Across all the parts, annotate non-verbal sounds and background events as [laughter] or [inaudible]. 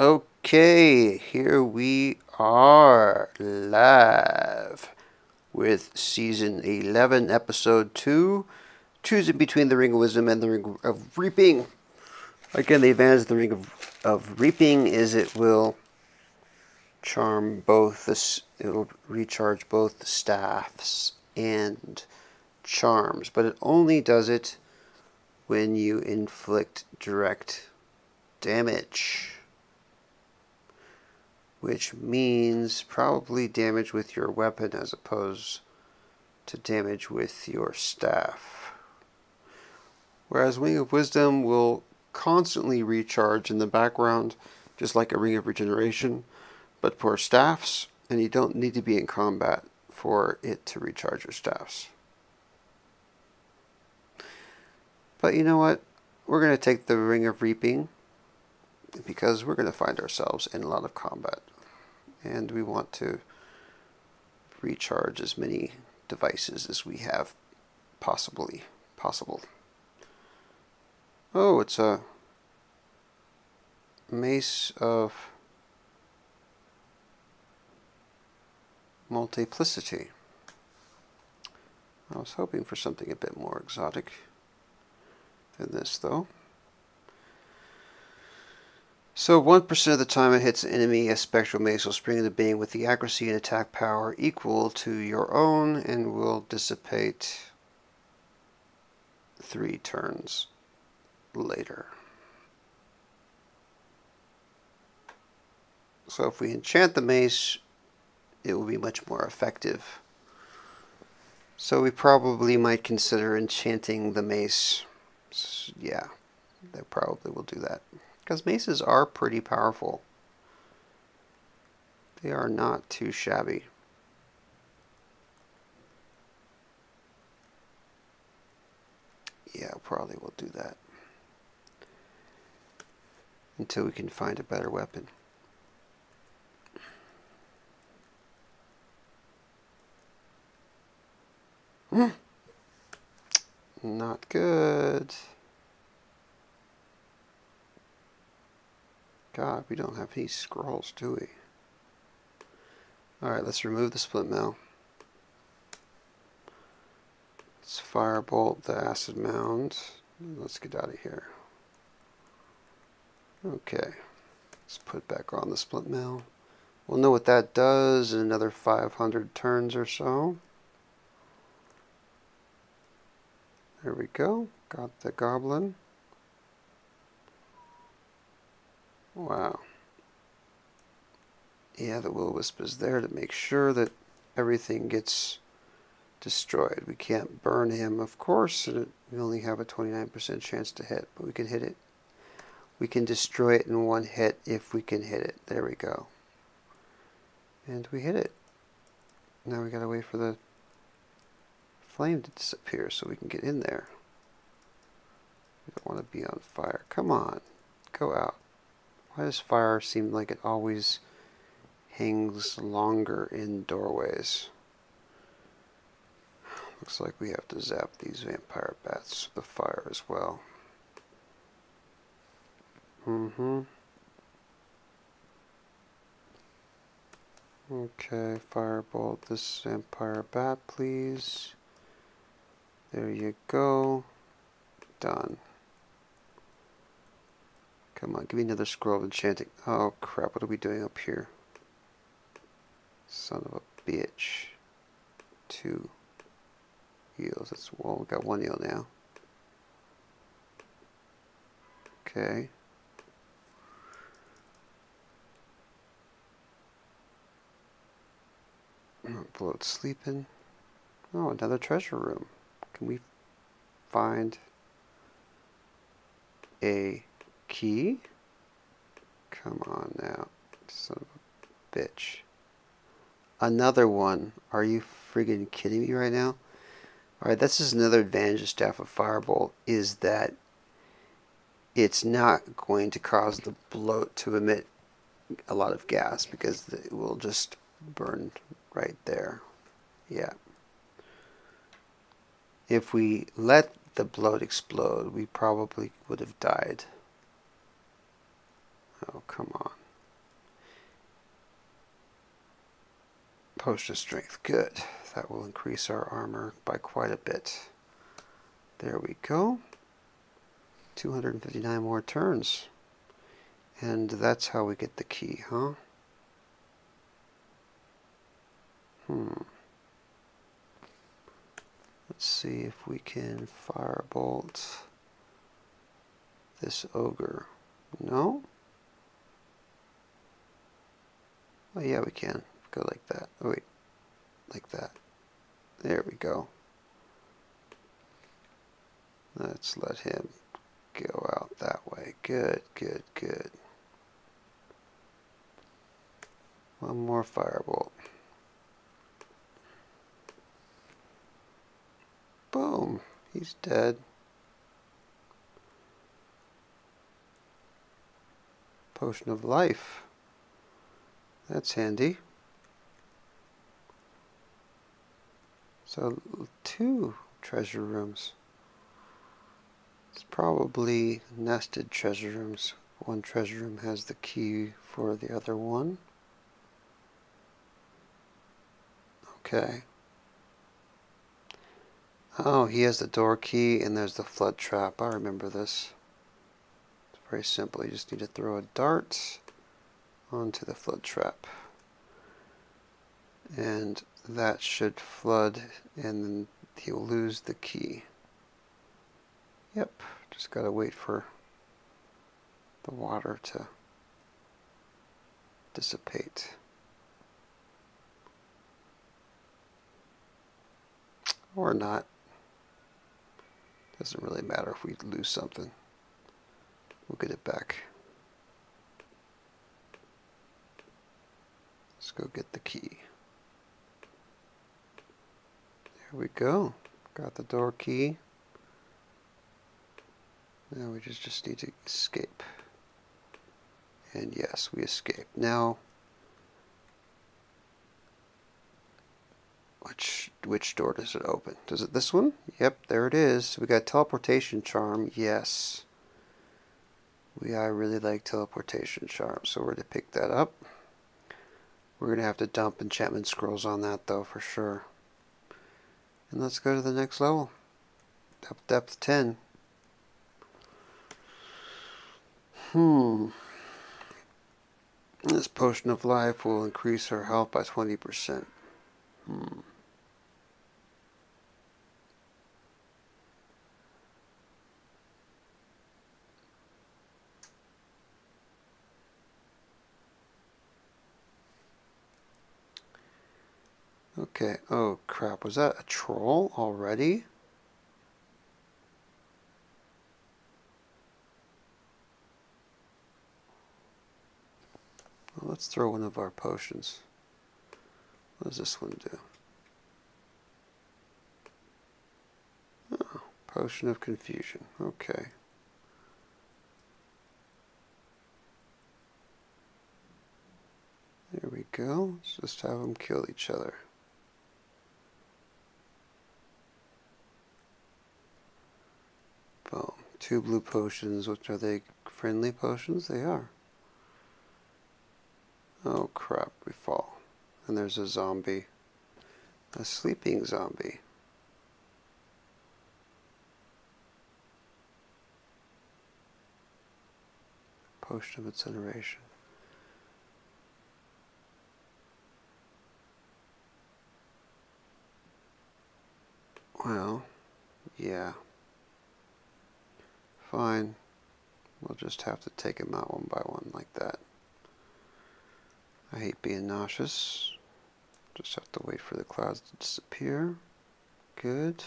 Okay, here we are live with season 11, episode 2, choosing between the Ring of Wisdom and the Ring of Reaping. Again, the advantage of the Ring of, of Reaping is it will charm both this, it will recharge both the staffs and charms, but it only does it when you inflict direct damage which means probably damage with your weapon as opposed to damage with your staff. Whereas Ring of Wisdom will constantly recharge in the background, just like a Ring of Regeneration, but for staffs, and you don't need to be in combat for it to recharge your staffs. But you know what? We're going to take the Ring of Reaping because we're going to find ourselves in a lot of combat and we want to recharge as many devices as we have possibly possible. Oh, it's a mace of multiplicity. I was hoping for something a bit more exotic than this though. So 1% of the time it hits an enemy, a spectral mace will spring into being with the accuracy and attack power equal to your own and will dissipate three turns later. So if we enchant the mace, it will be much more effective. So we probably might consider enchanting the mace. Yeah, they probably will do that. Because maces are pretty powerful. They are not too shabby. Yeah, probably we'll do that. Until we can find a better weapon. Hmm. Not good. God, we don't have any scrolls, do we? Alright, let's remove the splint mail. Let's firebolt the acid mound. Let's get out of here. Okay. Let's put back on the splint mail. We'll know what that does in another 500 turns or so. There we go. Got the goblin. Wow. Yeah, the will-o-wisp is there to make sure that everything gets destroyed. We can't burn him, of course, and we only have a 29% chance to hit, but we can hit it. We can destroy it in one hit if we can hit it. There we go. And we hit it. Now we gotta wait for the flame to disappear so we can get in there. We don't want to be on fire. Come on, go out. Why does fire seem like it always hangs longer in doorways? Looks like we have to zap these vampire bats with the fire as well. Mm-hmm. Okay, firebolt this vampire bat, please. There you go. Done. Come on, give me another scroll of enchanting. Oh crap, what are we doing up here? Son of a bitch. Two heals. That's well, we got one heal now. Okay. Mm, Bloat sleeping. Oh, another treasure room. Can we find a key? Come on now, son of a bitch. Another one. Are you friggin' kidding me right now? Alright, this is another advantage of Staff of Firebolt, is that it's not going to cause the bloat to emit a lot of gas because it will just burn right there. Yeah. If we let the bloat explode, we probably would have died. Oh, come on. Potion strength, good. That will increase our armor by quite a bit. There we go. 259 more turns. And that's how we get the key, huh? Hmm. Let's see if we can firebolt this ogre. No? Oh yeah, we can. Go like that. Oh wait. Like that. There we go. Let's let him go out that way. Good, good, good. One more firebolt. Boom. He's dead. Potion of life. That's handy. So two treasure rooms. It's probably nested treasure rooms. One treasure room has the key for the other one. Okay. Oh, he has the door key and there's the flood trap. I remember this. It's very simple. You just need to throw a dart onto the flood trap. And that should flood and then he'll lose the key. Yep, just gotta wait for the water to dissipate. Or not. Doesn't really matter if we lose something. We'll get it back. Let's go get the key. There we go. Got the door key. Now we just, just need to escape. And yes, we escaped. Now, which which door does it open? Does it this one? Yep, there it is. We got teleportation charm. Yes. We I really like teleportation charm, so we're to pick that up. We're going to have to dump enchantment scrolls on that though for sure. And let's go to the next level. Depth, depth 10. Hmm. This potion of life will increase our health by 20%. Hmm. Okay, oh crap, was that a troll already? Well, let's throw one of our potions. What does this one do? Oh, potion of confusion. Okay. There we go. Let's just have them kill each other. Boom. Two blue potions. Which are they? Friendly potions? They are. Oh crap, we fall. And there's a zombie. A sleeping zombie. Potion of incineration. Well, yeah. Fine. We'll just have to take him out one by one like that. I hate being nauseous. Just have to wait for the clouds to disappear. Good.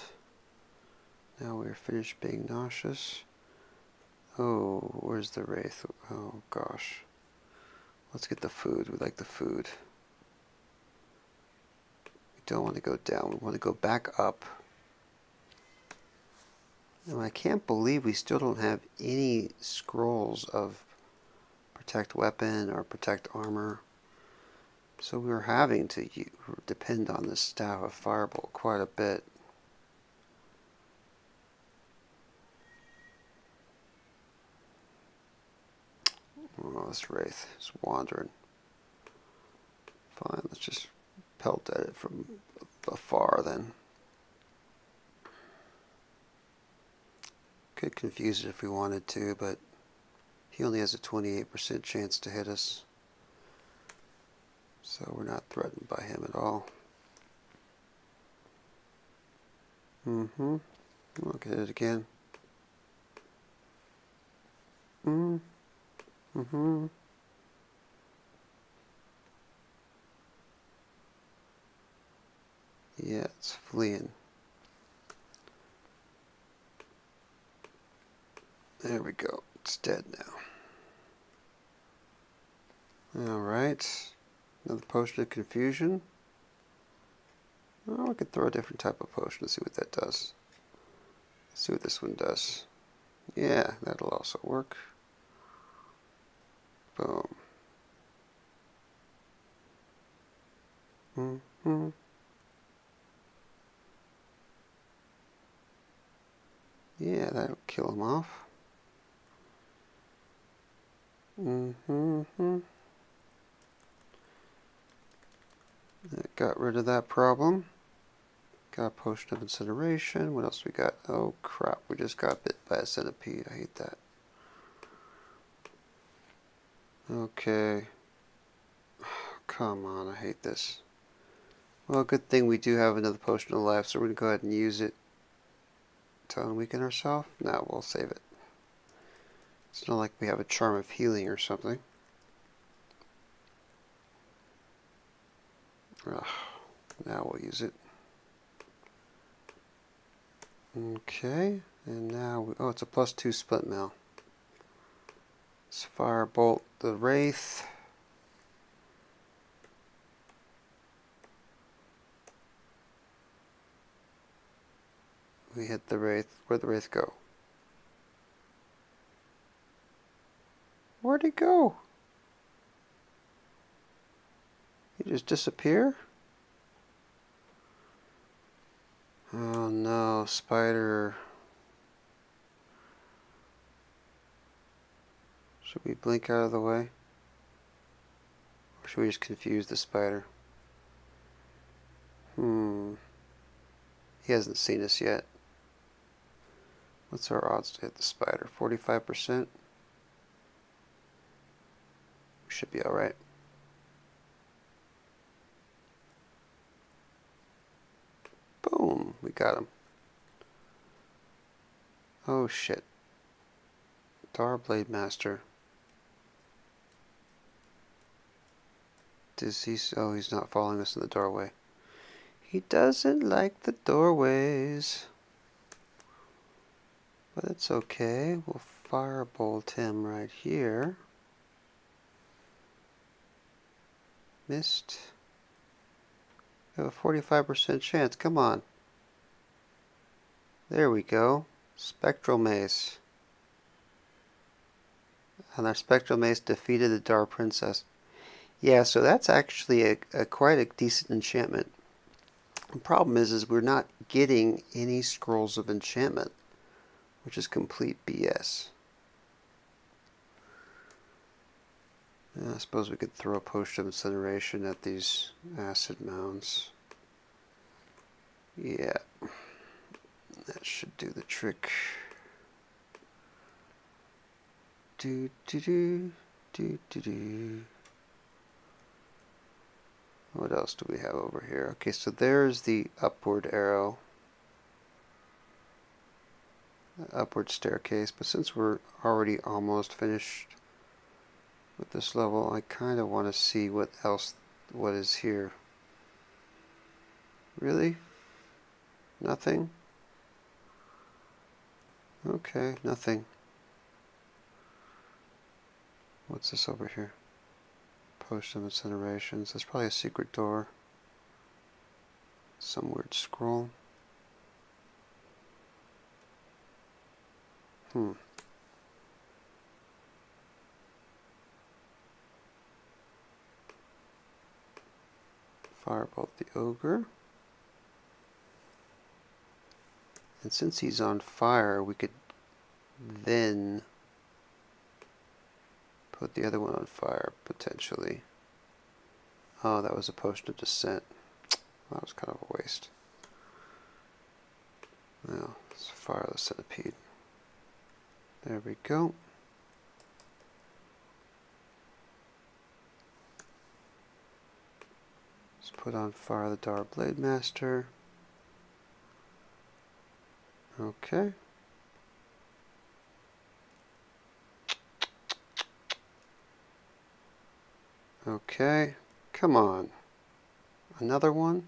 Now we're finished being nauseous. Oh, where's the wraith? Oh gosh. Let's get the food. We like the food. We don't want to go down. We want to go back up. And I can't believe we still don't have any scrolls of protect weapon or protect armor. So we are having to depend on this staff of firebolt quite a bit. Oh, this wraith is wandering. Fine, let's just pelt at it from afar then. Could confuse it if we wanted to, but he only has a 28% chance to hit us. So we're not threatened by him at all. Mm-hmm. Look at it again. Mm. Mm-hmm. Yeah, it's fleeing. There we go. It's dead now. Alright. Another potion of confusion. Oh, I could throw a different type of potion to see what that does. Let's see what this one does. Yeah, that'll also work. Boom. Mm-hmm. Yeah, that'll kill him off. Mm-hmm. That got rid of that problem. Got a potion of incineration. What else we got? Oh crap, we just got bit by a centipede. I hate that. Okay. [sighs] Come on, I hate this. Well, good thing we do have another potion of life, so we're going to go ahead and use it to unweaken ourselves. Now we'll save it. It's not like we have a charm of healing or something. Ugh, now we'll use it. Okay, and now, we, oh, it's a plus two splint mail. Let's firebolt the Wraith. We hit the Wraith. Where'd the Wraith go? Where'd he go? He just disappear? Oh no, spider. Should we blink out of the way? Or should we just confuse the spider? Hmm. He hasn't seen us yet. What's our odds to hit the spider? 45%? Should be alright. Boom, we got him. Oh shit. Darblade Master. Does he, oh, he's not following us in the doorway. He doesn't like the doorways. But it's okay. We'll firebolt him right here. Missed. We have a 45% chance. Come on. There we go. Spectral Mace. And our Spectral Mace defeated the Dar Priestess. Yeah, so that's actually a, a quite a decent enchantment. The problem is, is we're not getting any scrolls of enchantment, which is complete BS. I suppose we could throw a potion of incineration at these acid mounds. Yeah, that should do the trick. Do do do do do do. What else do we have over here? Okay, so there's the upward arrow. The upward staircase, but since we're already almost finished with this level, I kind of want to see what else, what is here. Really? Nothing? Okay, nothing. What's this over here? Post of incinerations. That's probably a secret door. Some weird scroll. Hmm. Firebolt the ogre. And since he's on fire, we could then put the other one on fire, potentially. Oh, that was a potion of descent. That was kind of a waste. Now, let's fire the centipede. There we go. Put on fire the Dark Blade Master. Okay. Okay, come on. Another one?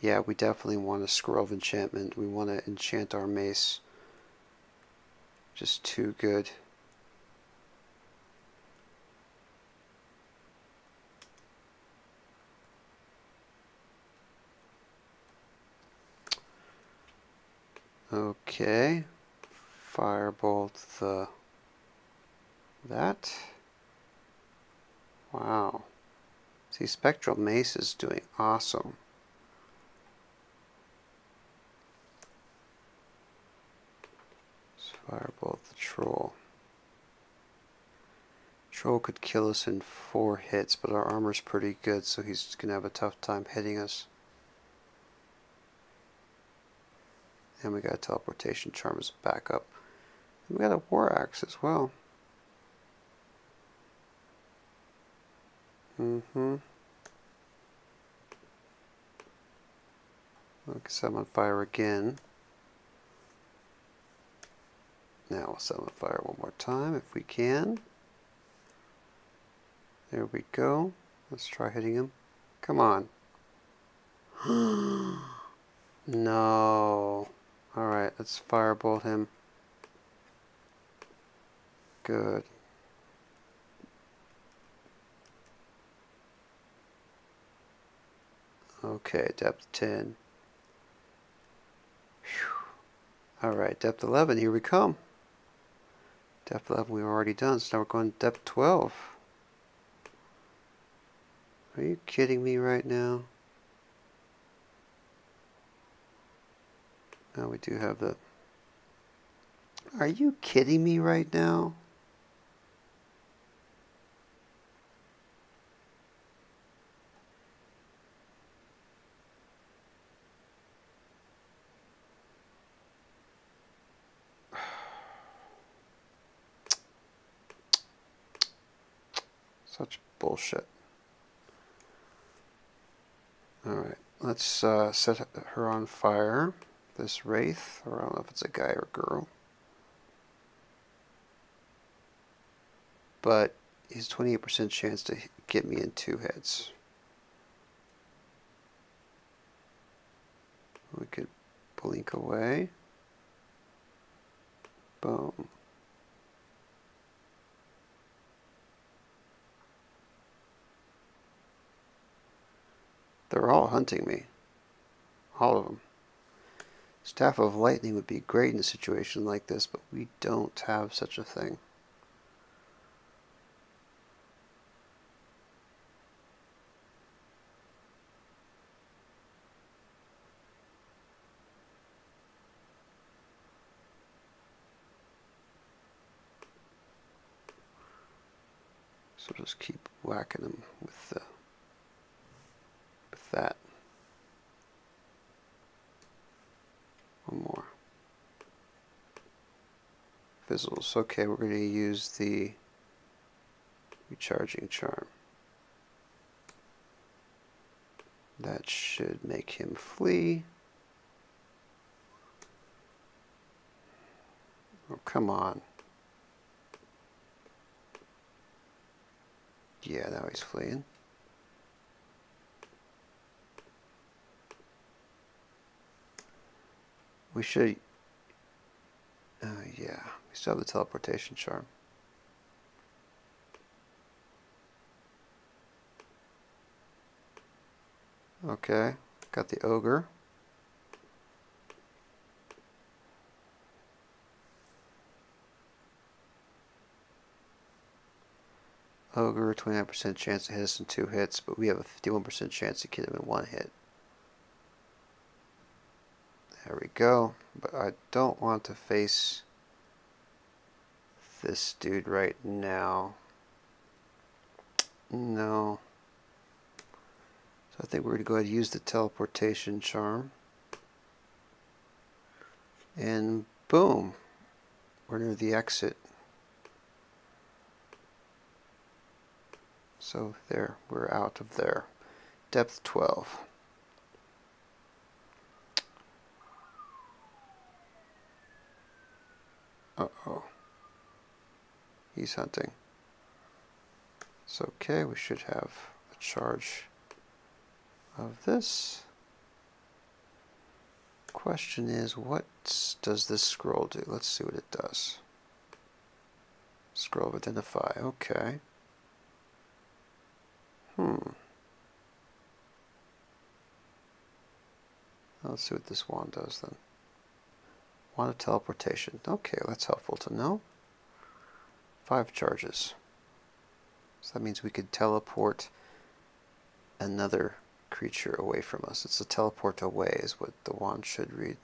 Yeah, we definitely want a Scroll of Enchantment. We want to enchant our mace. Just too good. Okay. Firebolt the that. Wow. See, Spectral Mace is doing awesome. Firebolt the Troll. Troll could kill us in four hits, but our armor's pretty good, so he's going to have a tough time hitting us. And we got a teleportation charm as a backup. And we got a war axe as well. Mm-hmm. Them on fire again. Now we'll set them on fire one more time if we can. There we go. Let's try hitting him. Come on. [gasps] no. Alright, let's firebolt him. Good. Okay, depth 10. Alright, depth 11, here we come. Depth 11 we've already done, so now we're going to depth 12. Are you kidding me right now? Now we do have the... Are you kidding me right now? [sighs] Such bullshit. Alright, let's uh, set her on fire. This Wraith, or I don't know if it's a guy or girl. But he's 28% chance to get me in two hits. We could blink away. Boom. They're all hunting me. All of them. Staff of Lightning would be great in a situation like this, but we don't have such a thing. So just keep whacking them with the that. One more. Fizzles. Okay, we're going to use the recharging charm. That should make him flee. Oh, come on. Yeah, now he's fleeing. We should... Uh, yeah, we still have the teleportation charm. Okay, got the ogre. Ogre, 29% chance to hit us in two hits, but we have a 51% chance to kill him in one hit. There we go. But I don't want to face this dude right now. No. So I think we're going to go ahead and use the teleportation charm. And boom, we're near the exit. So there, we're out of there. Depth 12. Uh-oh. He's hunting. It's okay, we should have a charge of this. Question is, what does this scroll do? Let's see what it does. Scroll of identify, okay. Hmm. Let's see what this wand does then. Wand of teleportation. Okay, that's helpful to know. Five charges. So that means we could teleport another creature away from us. It's a teleport away is what the wand should read.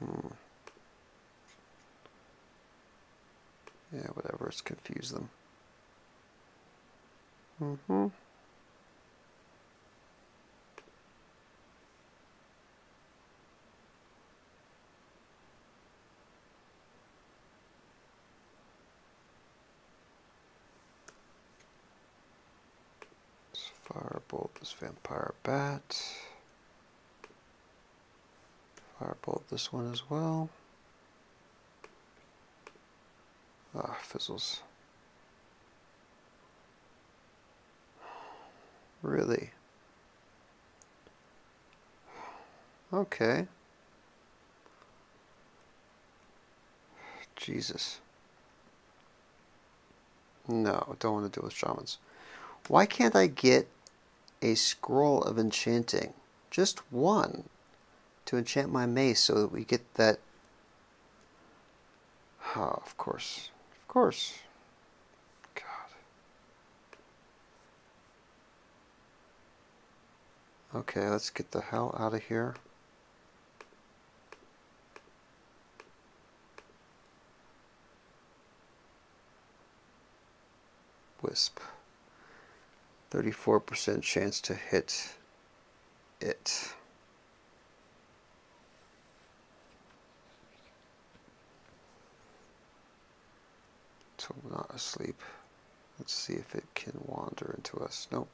Hmm. Yeah, whatever, it's confused them. Mm-hmm. Firebolt this vampire bat. Firebolt this one as well. Ah, fizzles. Really? Okay. Jesus. No, don't want to deal with shamans. Why can't I get a scroll of enchanting? Just one to enchant my mace so that we get that. Oh, of course. Of course. God. Okay, let's get the hell out of here. Wisp. 34% chance to hit it. So not asleep. Let's see if it can wander into us. Nope.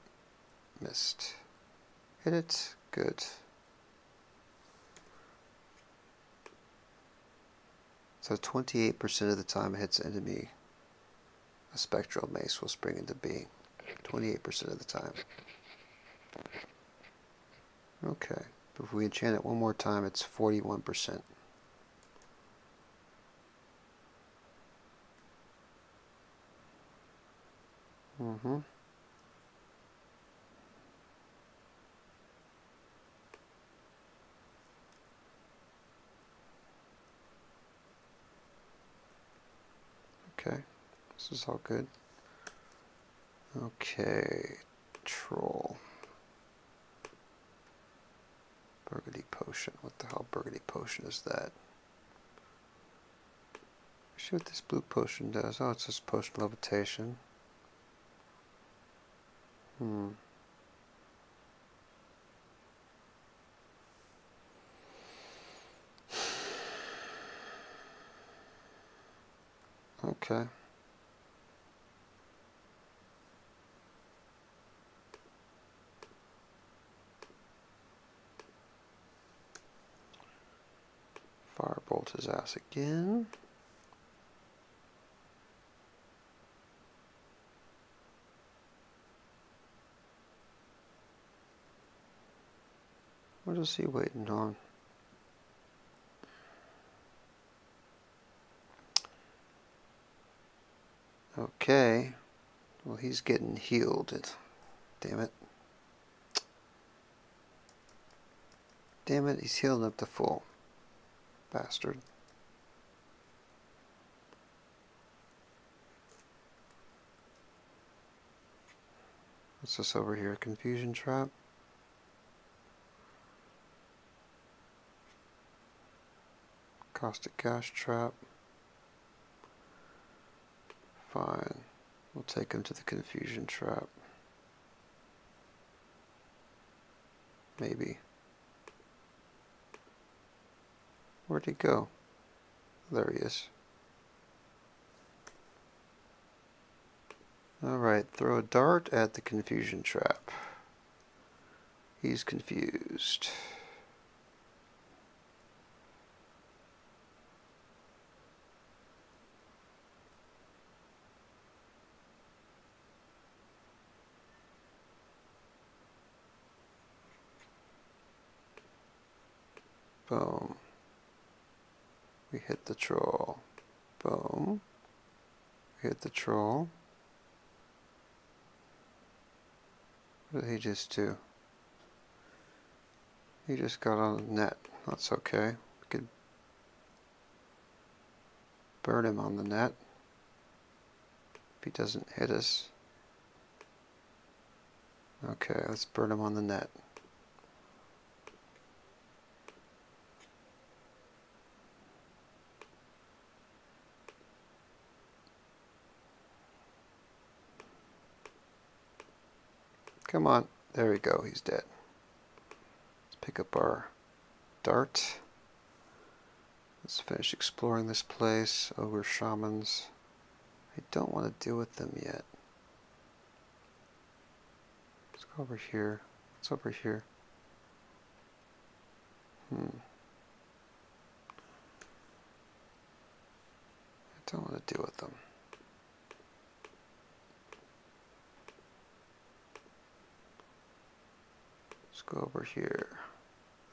Missed. Hit it. Good. So 28% of the time it hits enemy, a spectral mace will spring into being. 28% of the time. Okay, if we enchant it one more time, it's 41%. Mm-hmm. Okay, this is all good. Okay, troll. Burgundy potion. What the hell burgundy potion is that? See what this blue potion does. Oh, it's just potion levitation. Hmm. [sighs] Okay. Firebolt his ass again. What is he waiting on? Okay. Well, he's getting healed. Damn it. Damn it, he's healing up to full. Bastard. What's this over here? Confusion trap? Caustic gas trap. Fine. We'll take him to the confusion trap. Maybe. Where'd he go? There he is. Alright, throw a dart at the confusion trap. He's confused. Boom. We hit the troll. Boom. We hit the troll. What did he just do? He just got on the net. That's okay. We could burn him on the net if he doesn't hit us. Okay, let's burn him on the net. Come on. There we go. He's dead. Let's pick up our dart. Let's finish exploring this place. Ogre shamans. I don't want to deal with them yet. Let's go over here. What's over here? Hmm. I don't want to deal with them. Go over here.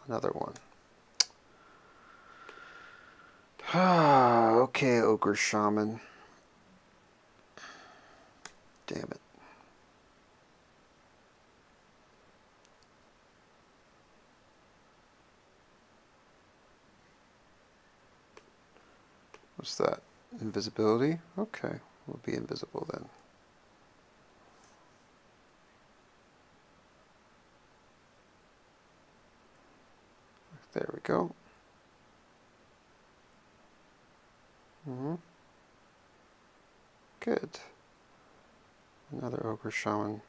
Another one. [sighs] Okay, Ogre Shaman. Damn it. What's that? Invisibility? Okay, we'll be invisible then. There we go. Mm -hmm. Good. Another ogre shaman.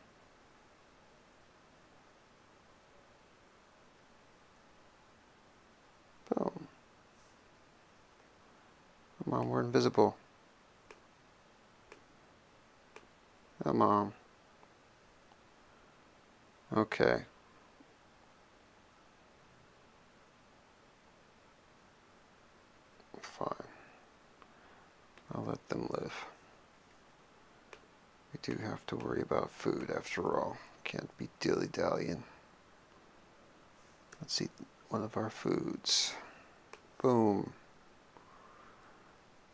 Boom. Come on, we're invisible. Come on. Okay. I'll let them live. We do have to worry about food after all. Can't be dilly-dallying. Let's eat one of our foods. Boom.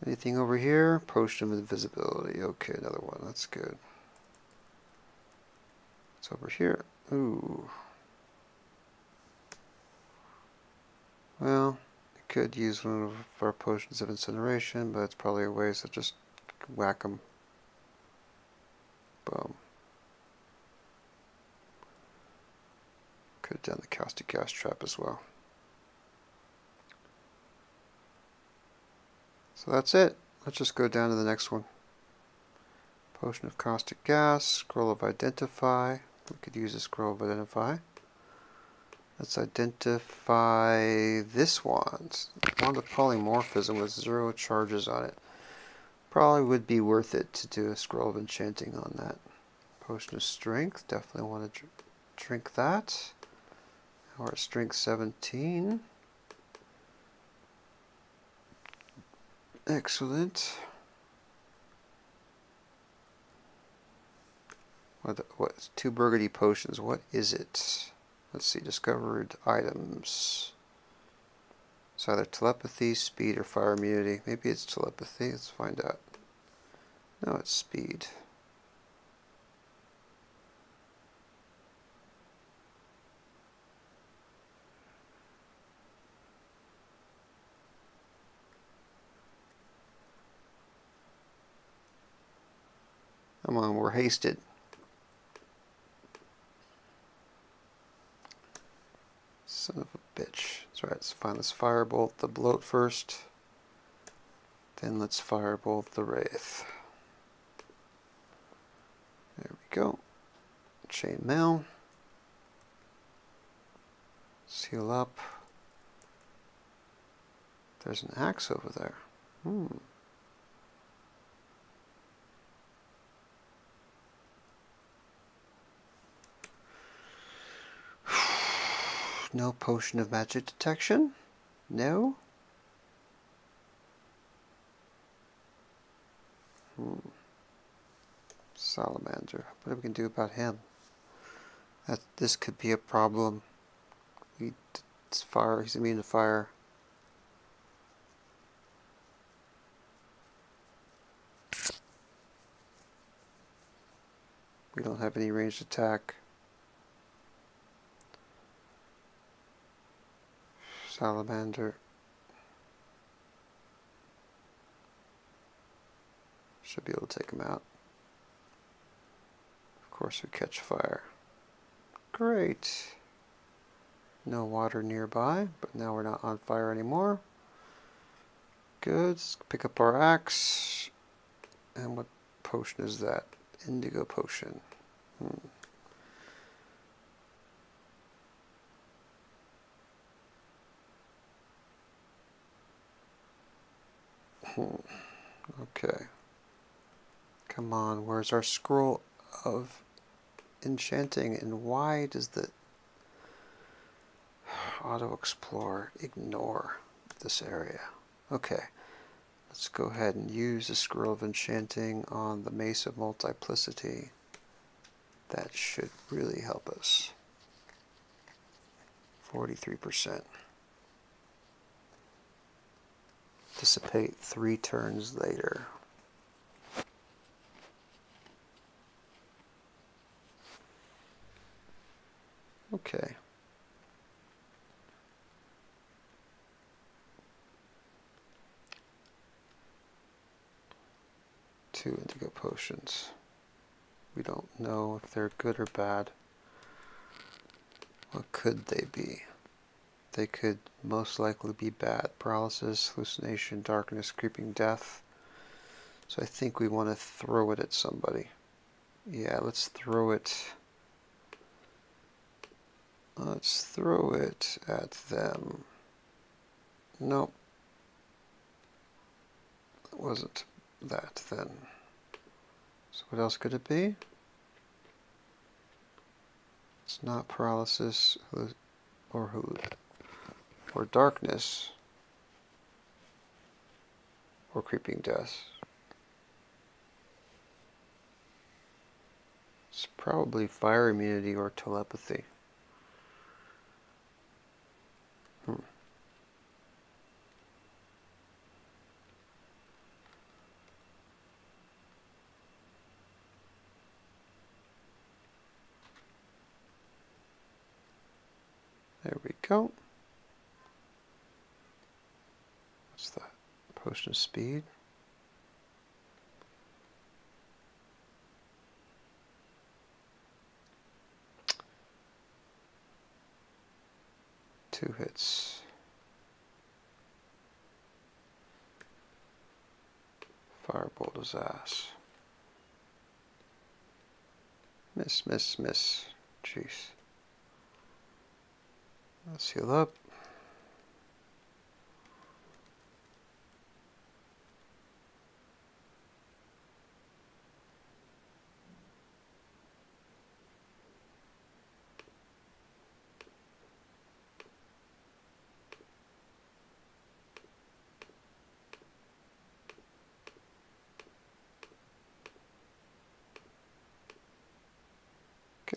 Anything over here? Potion of invisibility. Okay, another one. That's good. What's over here? Ooh. Well, could use one of our potions of incineration, but it's probably a waste of just whack them. Boom. Could have done the caustic gas trap as well. So that's it. Let's just go down to the next one. Potion of caustic gas, scroll of identify. We could use a scroll of identify. Let's identify this wand. Wand of Polymorphism with zero charges on it. Probably would be worth it to do a Scroll of Enchanting on that. Potion of Strength, definitely want to drink that. Or Strength 17. Excellent. What, what, two burgundy potions, what is it? Let's see, discovered items. It's either telepathy, speed, or fire immunity. Maybe it's telepathy. Let's find out. No, it's speed. Come on, we're hasted. Son of a bitch. That's right, let's find this firebolt, the bloat first. Then let's firebolt the wraith. There we go. Chain mail. Seal up. There's an axe over there. Hmm. No potion of magic detection? No? Hmm. Salamander. What are we going to do about him? That This could be a problem. He, it's fire. He's immune to fire. We don't have any ranged attack. Salamander. Should be able to take him out. Of course we catch fire. Great. No water nearby, but now we're not on fire anymore. Good. Let's pick up our axe. And what potion is that? Indigo potion. Hmm. Hmm. Okay. Come on, where's our scroll of enchanting and why does the [sighs] auto explore ignore this area? Okay. Let's go ahead and use the scroll of enchanting on the mace of multiplicity. That should really help us. 43% dissipate three turns later. Okay. Two indigo potions. We don't know if they're good or bad. What could they be? They could most likely be bad. Paralysis, hallucination, darkness, creeping death. So I think we want to throw it at somebody. Yeah, let's throw it. Let's throw it at them. Nope. It wasn't that then. So what else could it be? It's not paralysis or or darkness, or creeping death. It's probably fire immunity or telepathy. Hmm. There we go. Potion of speed. Two hits. Firebolt his ass. Miss, miss, miss. Jeez. Let's heal up.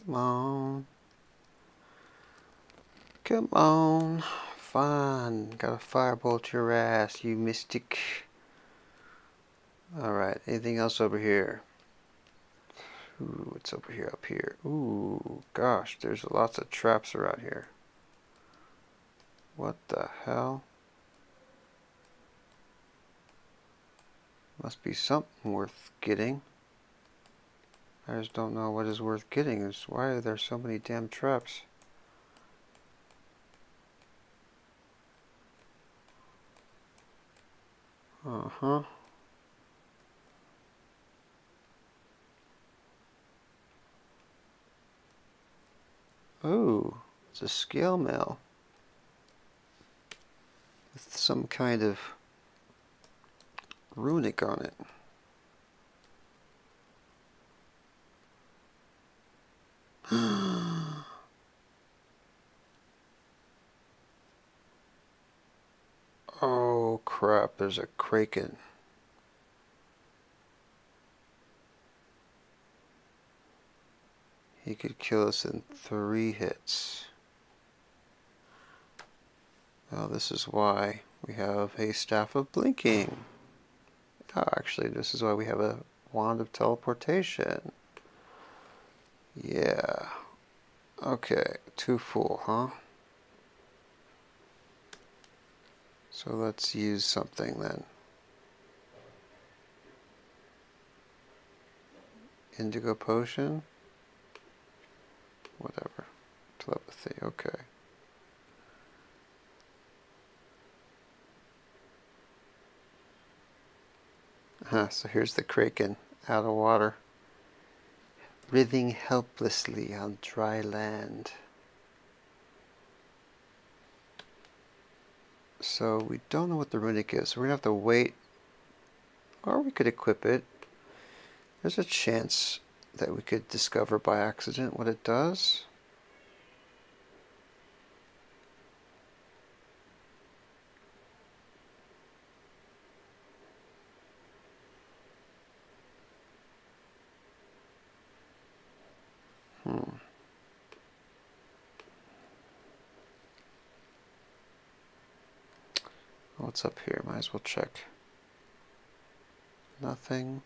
Come on. Come on. Fine. Got a firebolt your ass, you mystic. Alright, anything else over here? Ooh, what's over here up here? Ooh, gosh, there's lots of traps around here. What the hell? Must be something worth getting. I just don't know what is worth getting. It's why are there so many damn traps? Uh-huh. Oh, it's a scale mail. With some kind of runic on it. [gasps] oh crap, there's a kraken. He could kill us in three hits. Well, this is why we have a Staff of Blinking. Oh, actually, this is why we have a Wand of Teleportation. Yeah. Okay, too full, huh? So let's use something then. Indigo Potion? Whatever. Telepathy, okay. Huh, so here's the Kraken out of water writhing helplessly on dry land. So we don't know what the runic is. So we're going to have to wait. Or we could equip it. There's a chance that we could discover by accident what it does. Hmm. What's up here? Might as well check. Nothing.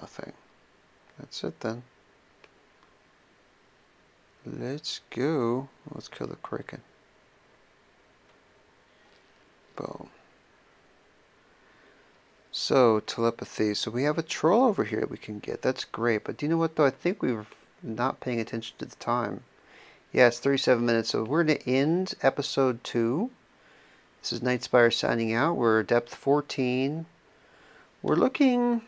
Nothing. That's it then. Let's go. Let's kill the kraken. Boom. So, telepathy. So we have a troll over here that we can get. That's great. But do you know what, though? I think we were not paying attention to the time. Yeah, it's 37 minutes. So we're going to end episode 2. This is Knight Spire signing out. We're depth 14. We're looking...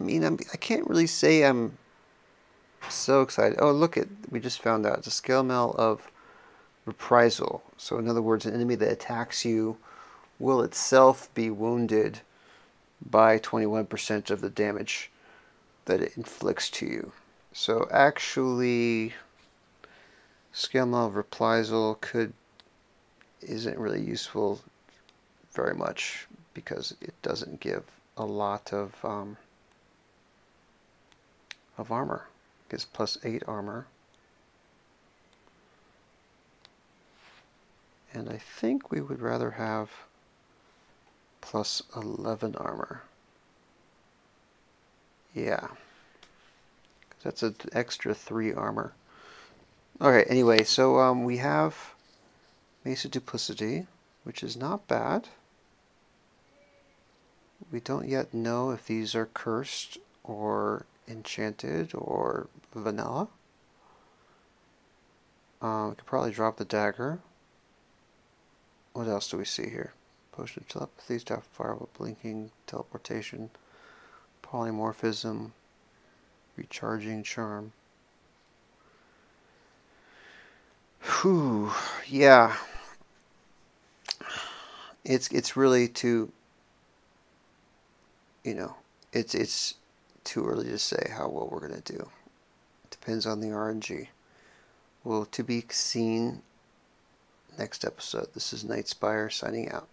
I mean, I'm, I can't really say I'm so excited. Oh, look at we just found out. It's a scale mail of reprisal. So in other words, an enemy that attacks you will itself be wounded by 21% of the damage that it inflicts to you. So actually, scale of reprisal could isn't really useful very much because it doesn't give a lot of um, of armor. It gives plus 8 armor. And I think we would rather have plus 11 armor. Yeah. That's an extra 3 armor. Alright, anyway, so um, we have of Duplicity, which is not bad. We don't yet know if these are cursed or enchanted or vanilla. Um, we could probably drop the dagger. What else do we see here? Potion telepathy, staff firewall, blinking, teleportation, polymorphism, recharging charm. Whew, yeah. It's it's really too you know, it's it's too early to say how well we're gonna do. It depends on the RNG. Well, to be seen next episode. This is Night Knight Spire signing out.